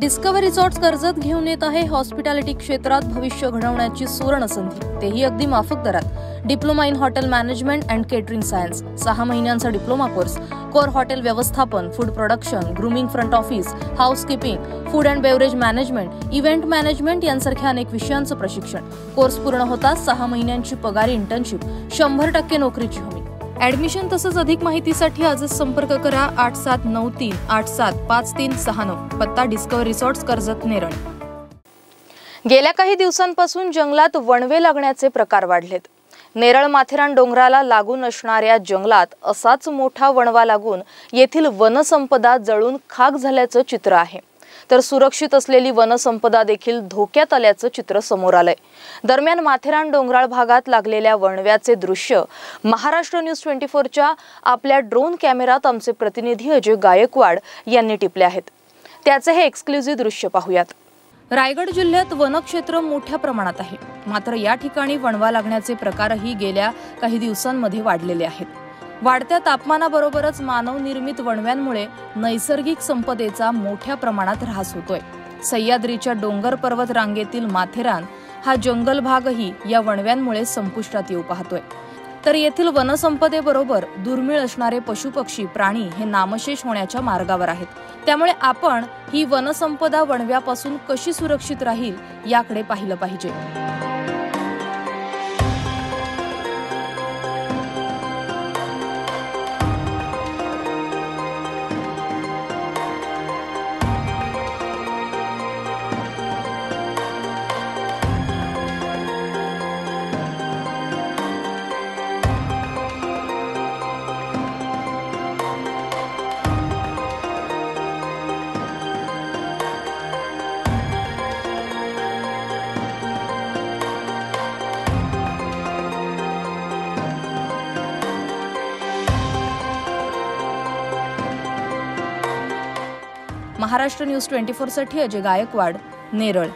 Discovery resorts Karjat घेऊन येत आहे. हॉस्पिटॅलिटी क्षेत्रात भविष्य घडवण्याची सुवर्ण संधी तेही अगदी माफक दरात. Diploma in hotel management and catering science सहा महिन्यांचा डिप्लोमा कोर्स कोर हॉटेल व्यवस्थापन food production grooming front office housekeeping food and beverage management event management यांसारख्या अनेक विषयांचं प्रशिक्षण. कोर्स पूर्ण होताच सहा महिन्यांची पगारी इंटर्नशिप शंभर टक्के नोकरीची हमी. ऍडमिशन तसंच अधिक माहितीसाठी आजच संपर्क करा आठ सात नऊ तीन आठ सात पाच तीन सहा नऊ. पत्ता डिस्कवर रिसॉर्ट्स कर्जत नेरळ. गेल्या काही दिवसांपासून जंगलात वणवे लागण्याचे प्रकार वाढलेत. नेरळ माथेरान डोंगराला लागून असणाऱ्या जंगलात असाच मोठा वणवा लागून येथील वनसंपदा जळून खाक झाल्याचं चित्र आहे. तर सुरक्षित असलेली वनसंपदा देखील धोक्यात आल्याचं चित्र समोर आलंय. दरम्यान माथेरान डोंगराळ भागात लागलेल्या वणव्याचे दृश्य महाराष्ट्र न्यूज ट्वेंटी फोरच्या आपल्या ड्रोन कॅमेरात आमचे प्रतिनिधी अजय गायकवाड यांनी टिपले आहेत. त्याचे हे एक्सक्लुझिव्ह दृश्य पाहूयात. रायगड जिल्ह्यात वनक्षेत्र मोठ्या प्रमाणात आहे. मात्र या ठिकाणी वणवा लागण्याचे प्रकारही गेल्या काही दिवसांमध्ये वाढलेले आहेत. वाढत्या तापमानाबरोबरच मानवनिर्मित वणव्यांमुळे नैसर्गिक संपदेचा मोठ्या प्रमाणात ऱ्हास होतोय. सह्याद्रीच्या डोंगर पर्वत रांगेतील माथेरान हा जंगल भागही या वणव्यांमुळे संपुष्टात येऊ पाहतोय. तर येथील वनसंपदेबरोबर दुर्मिळ असणारे पशुपक्षी प्राणी हे नामशेष होण्याच्या मार्गावर आहेत. त्यामुळे आपण ही वनसंपदा वणव्यापासून कशी सुरक्षित राहील याकडे पाहिलं पाहिजे. महाराष्ट्र न्यूज ट्वेंटी फोरसाठी अजय गायकवाड नेरळ.